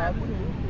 Sabe tudo.